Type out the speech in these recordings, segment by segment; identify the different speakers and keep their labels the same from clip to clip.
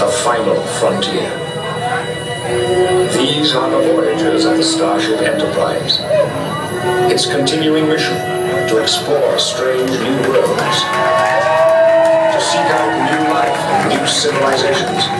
Speaker 1: the final frontier. These are the voyages of the Starship Enterprise. Its continuing mission to explore strange new worlds, to seek out new life and new civilizations,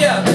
Speaker 2: Hallelujah.